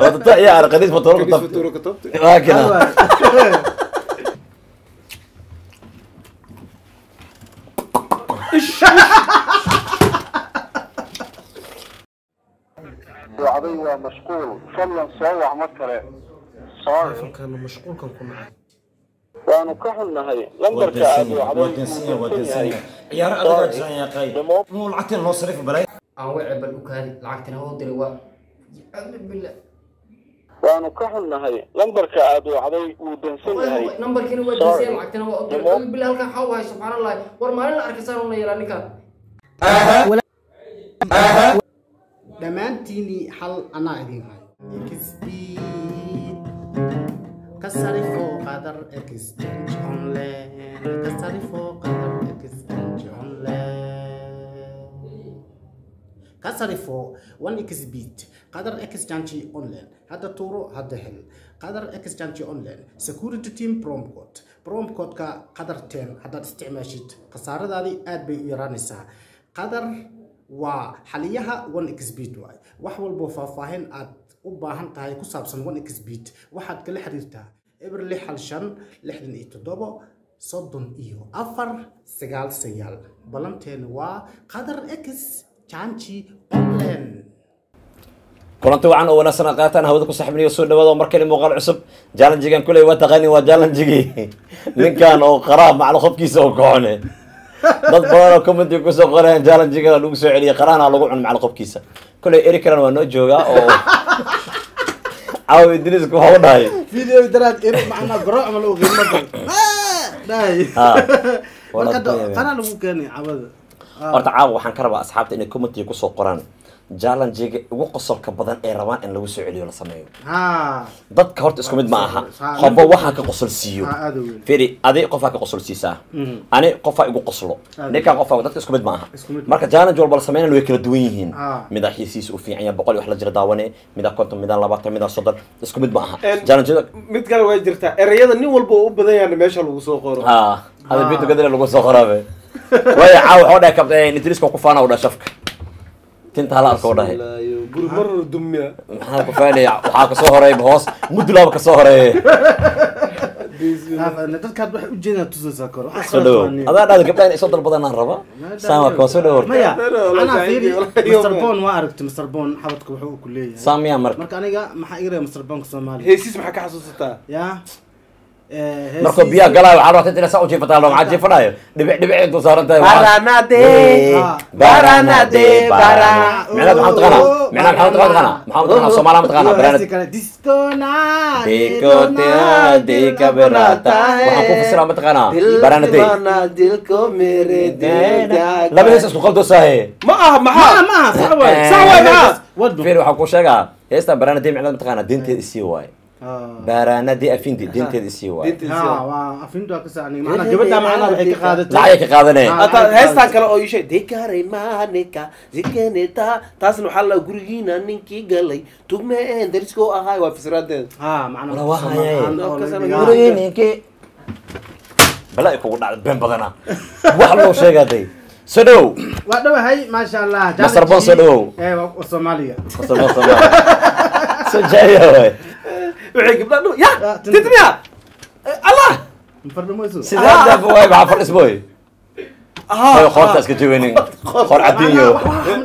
وتطيح يا أيوة. على قديس فطورك وطبت فطورك وطبت آه كده العربية مشغول صلى صوى عمل كلام صار. كان مشغول كان كنا waanu ka xunnahay lambarka aad wacday lacagtina hoo diray waa waanu ka xunnahay. Lambarka aad wacday wuu dansan yahay. nambarkiina waa Sorry. diisay lacagtina waa diray a'uudu billah halkan waxaa wahay subxaan allah war maalin la arkay saan una yeelaa ninkan dhammaantiinii hal anaa idin hayo. Xspeed ka sarifo qadar exchange online ka sarifo qadar exchange online ka sarifo one xbeat qadar exchange online. Hadda tuuro hadda hel. Qadar exchange online. Security team promcode promcodeka qadar ten. Haddaad isticmaashid. Khasaaradaadii aad bay u yaraanaysaa. Qadar waa xaliyaha one xbeat waay. Wax walbo faahfaahin aad u baahan tahay ku saabsan one xbeat waxaad kala xiriirtaa eber lix hal shan lixdan iyo toddobo soddon iyo afar sagaal sagaal. Ballanteena waa qadar x janji online kulanti wacan oo wanaagsan aad qaataan hawada ku saxibniyo soo dhawaada oo markale muuqaal cusub jallenjigan kuley waa taqaanin waa jallenjigii ninkan oo qaraa maclo qofkiisa oo kocone dad badan oo commenti ku soo qorayaan jallenjigana lagu soo celiyay qaraana lagu cun maclo qofkiisa. Kuley erikalan waa noo joogaa oo caawa idriiska waxa u dhahay video daraad macna qiimo marka qana lagu keenay cabada horta caawa waxaan ka rabaa asxaabta inay commentiga ku soo qoraan. Jallenjiga ugu qosolka badan ee rabaan in lagu soo celiyo la sameeyo. Ha dadka horta isku mid ma aha. Ha, qofba waxaa ka qosol siiyo. Weyn. Firi adi qofaa ka qosol siisaa? Ani qofaa igu qoslo. Aad. ninkan qofaa dadka isku mid ma aha. Marka challenge walba la sameynaya way kala duwan yihiin. Ah. midaa xiisiisa u fiican yahay boqol iyo wax la jira daawane midaa konton midaa labaatan midaa soddon isku mid ma aha. Challengeda mid kale way jirtaa. Ereyada nin walba u badan yahay meesha lagu soo qoro. Ha hada bitu gadale lagu soo qoraabe waya caawa waxuu dhahay kabta idriiska ku faana u dhahay shafka. Tinta hala arka u dhahay. Maxaa ku faanaya waxaa ka soo horeeyba hoos mudulaaba ka soo horeeye dadkaad waxay u jeedaan tusaysaa kor soo dhawo adaa dhahda gabdhaha in isoo dalbadanaan raba. Saan waa koo soo dhawo maya anaa fiiri Mr. Bone waa aragtay Mr. Bone xabadka wuxuu ku leeyahay. Saamiya marka marka aniga maxaa iga reeba Mr. Bone Soomaaliya? Heesiis maxaa ka xasuusataa ya eh markuu biyaha galaayo waxaa rabaa inta saa u jiifataa loo maxaa jiifanayo dhibic dhibic intuu saaran tahay waxaa- Baranade, baranade, bara. micnaheed maxaa mataqaanaa micnaheed maxaa mataqaanaa maxaa mataqaanaa soomaaliya mataqaanaa baranade Discona Dikotea dika berata waxaan ku fasiraa mataqaanaa baranade Dilbana, dilko mere deda. laba hees isku qaldosaahe ma aha maxaa ma ma sax Eh, sax way ma wadbo fiir waxaan ku sheegaa heestan baranade micnaheed mataqaanaa dinteeda isii waaye baranade afinti dinteeda isii waaye Dintiisa. ha waa afinta ka saani macna gabadha macna waxay ka qaadatay lacagay ka qaadanee. Ata heestan kale oo ishay dekare maaneka zikeneta taasna waxaa la gurigiina ninkii galay tugme een dariskoo ahaay waa fisraadeed ha macna Wala waa haye. Soomaalihaan oo la Guriga dhigaa. ninkii kugu dhacda been badana wax loo sheegaaday soo dhow waa dhawahay maasha allah Mr. Bone soo waa Soomaaliya soo jaaya waay وحي قبل أنه يا تدريها الله. سيدان دافو واي بعفر اسبوعي ها خورت أسكت وينين خور عدينيو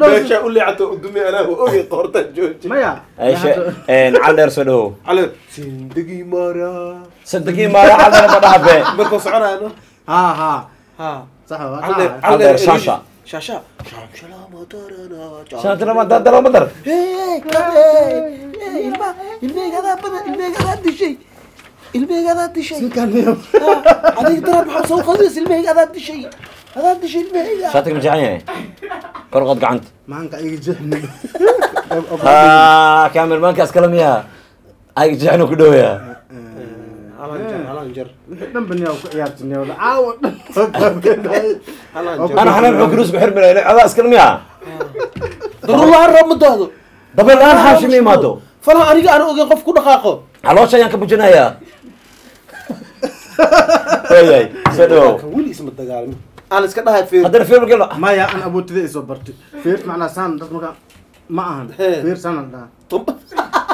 باش أقول لي عتو قدامي أنا اوغي خورت جوج مايا إيش؟ ان علر سدو علر صندقي مارا. صندقي مارا علر ما دحبه مركو سعنا أنا. ها ها. ها. صح علر علر شاشه شاشا شاشا هيك الماء الماء هذا أبدا الماء هذا قد شيء. الماء هذا قد شيء. كان اليوم. آه، عليك ترى بحصل خلص الماء هذا قد شيء. هذا قد شيء الماء شاتك مجعني كرغد قعنت مانك أي جهن ها آه، كامل مانك اسكلم اياها أي جهن كدويا dhan baniyaa ku ciyaartinay wala caawa dhan ana xanaan xog ruus ku xirmina adaa iskala miyaa darullahan roob ma daahdo dabeel aan xaashimi imaado. falaha aniga aan ogeyn qof ku dhaqaaqo. Caloosha ayaan ka bujinayaa wayay soo dhawow weli isma dagaalmin aan iska dhahay fiir haddana film gelo. Maya an abootida isoo bartay fiir macnaa saan dad marka ma ahan. Fiir saan dhaha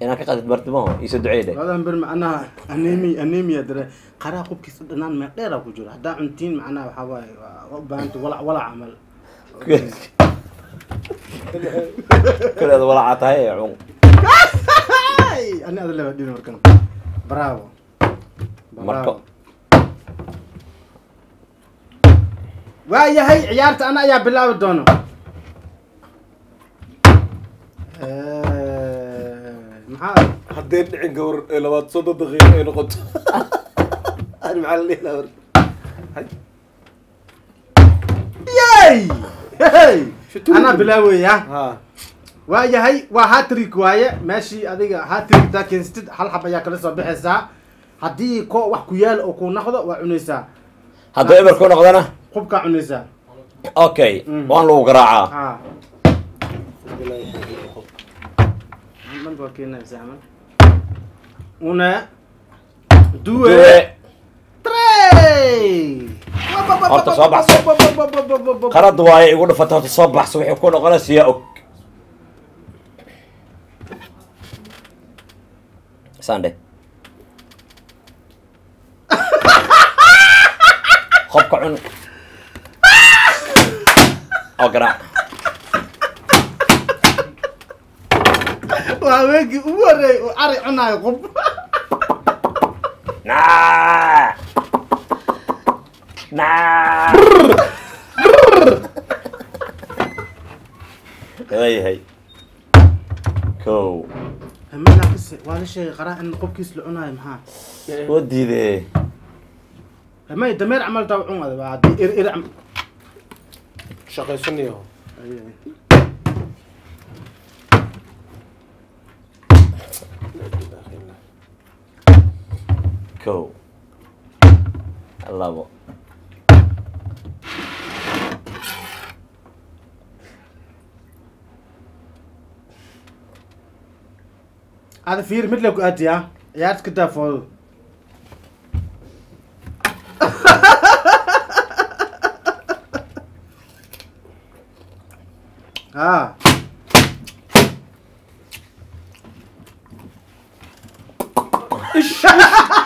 inaad ka qaadid bartimaho iisoo duceydhaber macnaha anemi anemia dare. Qaraa qubkiisa dhanaan meel dheera ku jiro haddaa cuntiin macnaha waxaa waaye waa u camal. Kale walacaa tahay ee cun ani ada leba dhini markan bravo. Marko. Waa yahay ciyaarta ana ayaa bilaabi doono maxaa haddee dhicin gawar ee labaad soddon daqiiqo ay noqoto. Ani maxaa la dhihi lahaa war yay! Hey! Shutuur. anaa bilaawaya ha waayahay waa hatrik waaye. Meeshii adiga hatrik daa keensatid hal xab ayaa kala soo bixaysaa. Haddii ko wax ku yaal oo ku naqdo waa cunaysaa. Hadduu eber ku noqdana? Qubkaa cunaysaa. Okay. Mm. waan lagu garaacaa haa man baa keenaysaa camal una duwe Trey! Horta soo baxso. qarad waaye igu dhufata horta soo baxso waxay ku noqonaysa yaa og. Sande qobka cun. Oo garaac وهاويكي ووري وعري عنا يقب نا. نا. هاي هاي. كو. هملا كسي وأنا شيء قرا إن قب كيس لعنا مها ودي ذي. هما دمير عمل تاع عمر بعد إر إر عم شقي سنيو cool. I love it. Ada vier middelen ook uit, ja? Ja, het is daarvoor. ah.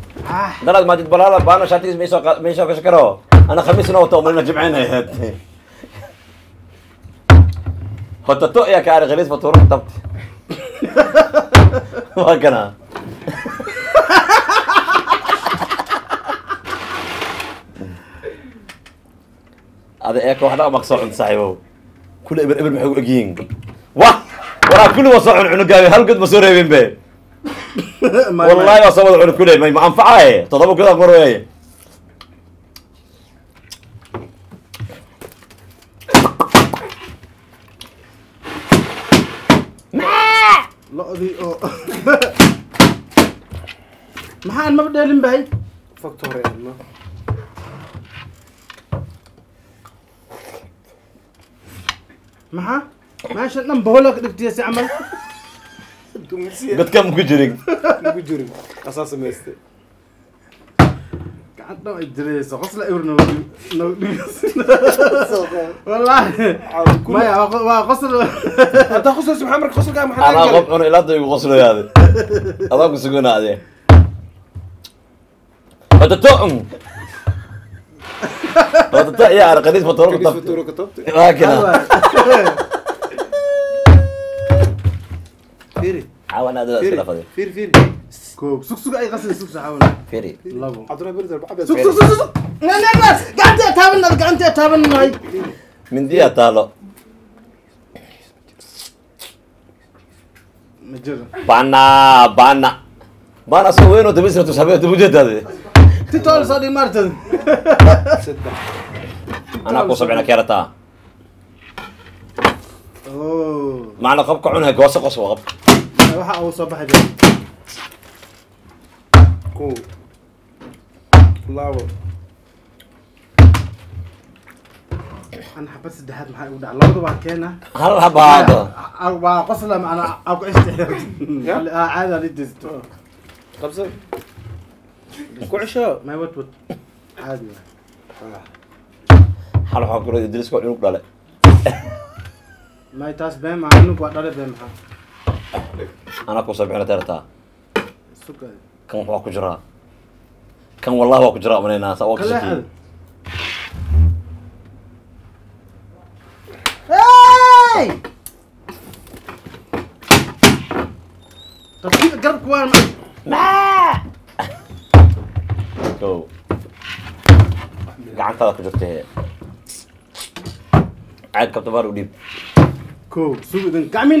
قال ما تدبر هذا بانا شاتيس ميسو كشكرو أنا خميس نو نوتو من هاد هيت تو يا كاري غليظ فطور ما وهكذا هذا ايك هذا مقصور عند صاحبه كل ابر ابن محوق واه ورا كل وصوع عنقاوي هل قد مسؤولين به والله أصلا عرف كله ما ينفعه تضربه كذا مره إيه لا آه أو. ما بدي لم باي فكتور يا الله. محا ما عشان نم بقولك دكتي عمل. dumisiya قد كم كجرين ugu jirin asaa samaystay gacan dhan ay dirayso qosla ewr wallaahi maya waa- waa qosl haddaa khusayso maxaa marka qosolkaa maxaa انا laga غب انا لا تقول غسل هذا هذاك سكون هذا هذا تو watato iyo ari qadiis matooro حاول هذا الأسئلة فضي فيري فيري. كوب. سوق سوق أي غسل سوق حاول. فيري. لابو عطوني الله بيرد ابيض سوق سوق سوق لا لا لا. قاعد اتابن قاعد اتابن هاي من دي تالو بانا بانا. بانا سو وينو تبسر تسابيو تبوجد هذه؟ تتول صدي مرتد. أنا اكو سبعنا كيرتا معنا قبك عنها قوسه قصوى waxa uu soo baxay cool. Flower. أنا حبيت الدحات محل ودع لو ضبع كينا هلا بعض؟ أربعة قصلة معنا أبو عشت عادة للدزت خبزة كعشة ما يوتوت عادي. حلو حق كل إدريس كل يوم قلنا ما يتاس بهم عنه بقدر بهم. anaa ku sabcina teerataa سكر kan waxaa ku jiraa kan wallahi waa ku jiraa umanaynaa saa waa كل kasakiyey احد هاي طب كيف قرب كوان ko gacantaada ku jirta caag kabta baar u dhiib كو سوق ذن كامين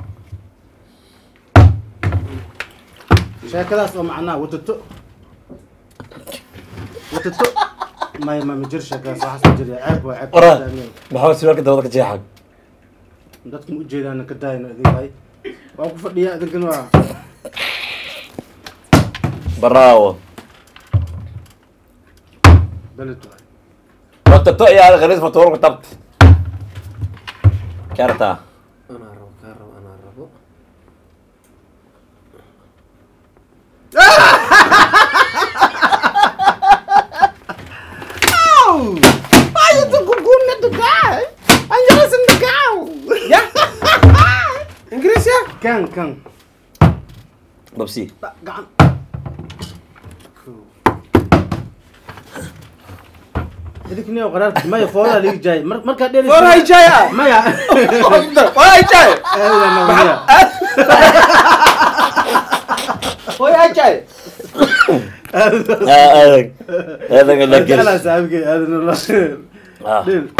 sheekadaas oo macnaa watato watato may ma majir sheekadaas waxaas ma jira ceeb waa ceeb. Maxaa siwaalka dabada ka jeexag dadka ma ujeedaan ka daayno idinkaay waan ku fadhiyaa idinkan waa. Waay watato iyo ari qadiis matooro ku tabta ya? kan kan babsi maya foolaa jaay markaa maya adag adag la Ah. dhil.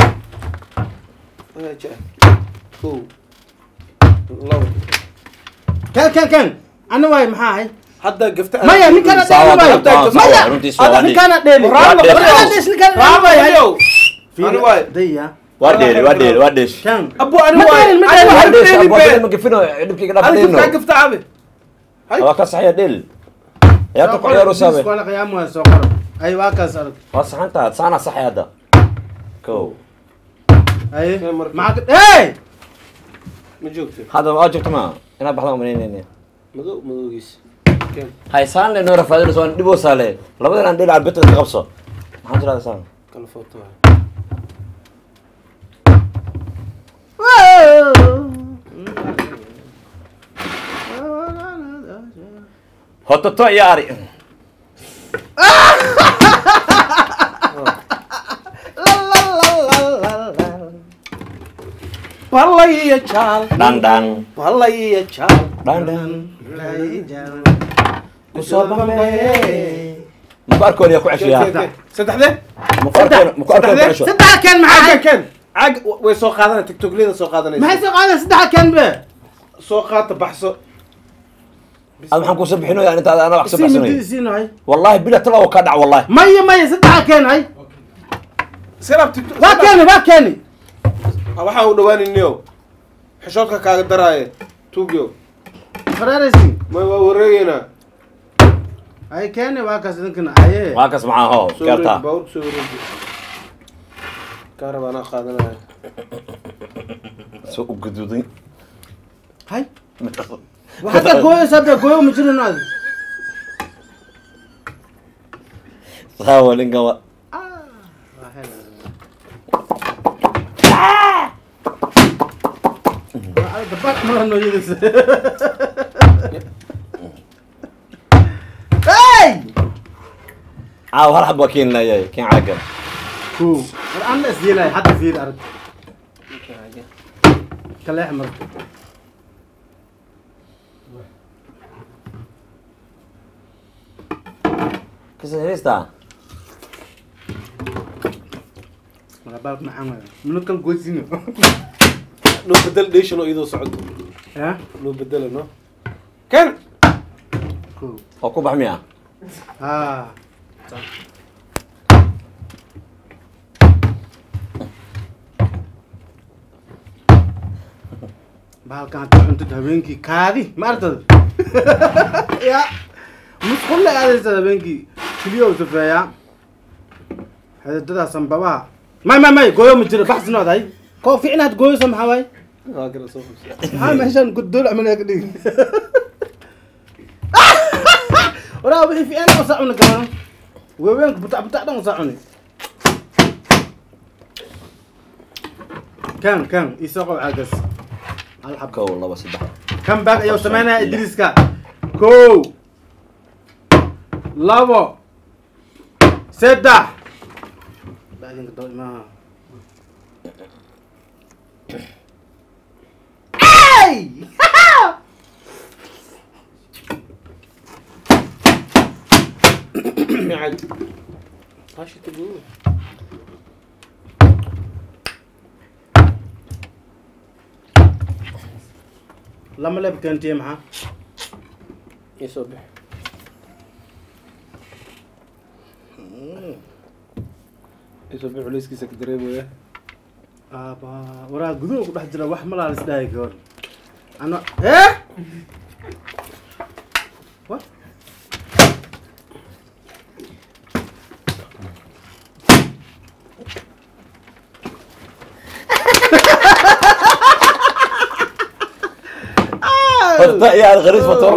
كان كان كان أنا واي محاي حتى قفت ما يا نكنا دليل ما يا هذا نكنا دليل رابع رابع ليش نكنا رابع يا يو أنا واي ديا وديل وديل inaad baxda umanaynayna Madow madowgiis. Kan. hay saan le noo rafaadinayso waan dhiboo saale labadan aan dheel cabita ka qabso maxaan tirahdaa saan Kala foto. Hototo iyo ari Balay iyo jaal. dhan dhan Balay iyo jaal. dhan dhan ku soo bambeeye muku arkoon yaa ku ceshiyaa Saddexde? muku arkoon muku arkoon ku cesho saddex kan maxaa Caag ahay kan. Caag way soo qaadanay tiktokleda soo qaadanaysa. maxay soo qaadan saddex kan be. Soo qaata baxso. ad maxaan ku soo bixinoyaa intaada anaa wax ka sii midi baxsanayo sii nahay waxaan u dhawaaninio xishoodka kaaga daraaye tugyo. فرارسي ما ورينا هاي كان واكس دكنا هاي واكس معاه هو كارتا باور سوري كهرباء انا قادنا سوق قدودي هاي متأخر وحتى كوي سبدا كوي مجرى ناس صاوا لنقوا آه عاو هل حبوا كين لا ياي كين عاقل كو الآن أسدي لا حتى في الأرض كلا يحمر كيف هيستا ما بالك معانا منو كان قوتينو noo bedel dheeshan oo iyadoo socdo. Ya noo bedela no. Ken! Oo ku bax miya. Ha bahalkan hadda cuntid habeenkii kaadi ma artad ya musqul la aadaysa habeenkii kiliyo safeeyaa. Xididada sanbabaha may may may gooyo ma jiro baxsi noodahay كو في عنها تقول سمحة واي ها مهجان قدول عمل يقدي ورا بحي في أنا وصعوني كمان. وينك؟ بتاع بتاع ده وصعوني. كم كم؟ يسوق عقص الحب كو والله بس كم باك يا سمعنا إدريس كا كو. لابو. سدح بعدين قدام ما. hey! Acho que tudo. لما لعب كان تيم ها يسوب يسوب عليسكي سكدريبو يا waraa guduhu ku dhex jira wax malaa la isdhahay gabar ana eh what horta yaa aad khariis fatoor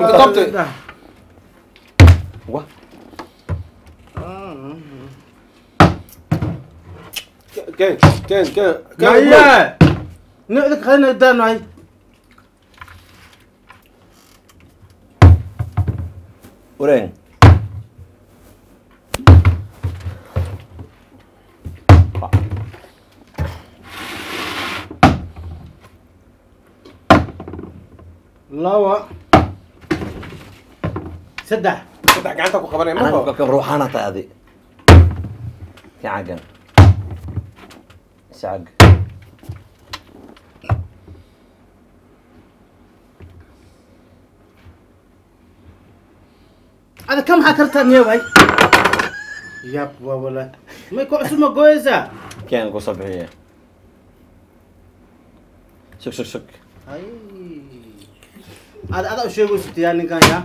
كاين كاين كاين لا نقلك خلينا قدامنا هاي ورين. لوا سدح. سدح قاعد تاكل خبرين ما هو؟ روحانة هذه. يا عجل سعق هذا كم هاكرتان يا باي ياب ولا. ما يكون اسمه جويزة كان قصة صبعية شك شك شك. هاي هذا هذا شو يقول ستيان كان يا؟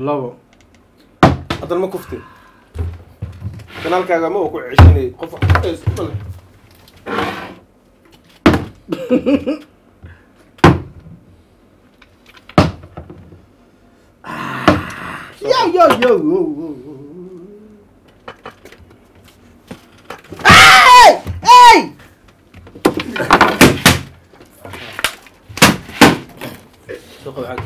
labo. Haddana ma kufti. Kanaalkaaga ma uu ku ceshanay qof male yo yo yo yo yo Hey! Hey! soo qabo xag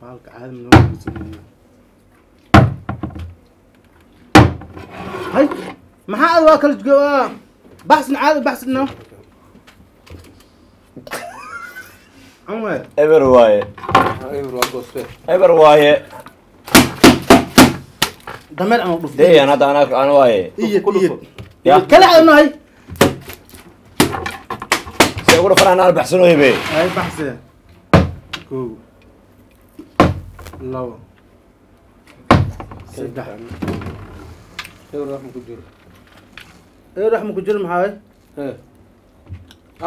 Bahalka caadi ma noo guursanaya. hay maxaa aad waa kala joogaa baxsin caadi baxsin no Anwar. eber waaye. Eber waa gooste eber waaye. Dameer ama dhuf. Deyan hadda ana ana waaye. Iyad ku dhufo. iyad Ya. kala cadanahay se ugu dhafan aan baxsanooye be. Ay baxse. Kow. Labo saddex eber wax ma ku jiro eer wax ma ku jiro maxaa waay? Hee.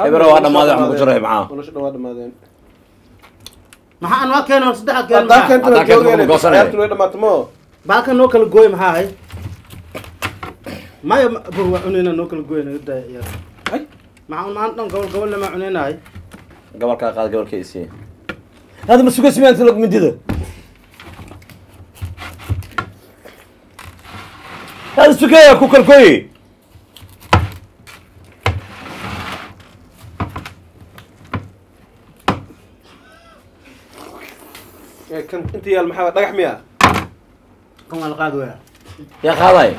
Eber waa dhammaaday, wax ma ku jiro, maxaa? nolosha waa dhamaadeen maxaa aan waa keeno saddexaad keeno haddaan maxaa? keentana ciyaartu way dhamaato moo baalka noo kala gooy maxaa ahay maya ma- bur waa cunayna noo kala gooy naga daaya iyaga ay. Maxaa maan dhan gobol gobol lama cunaynahay gobolkaa qaad gobolka isiye hada ma suga simiyaa inta mindida hada sugaya ku kalkoyi كنت انت يا المحاور رقح ميا كم القاد يا خالي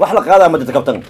وحلق هذا مدة كابتن.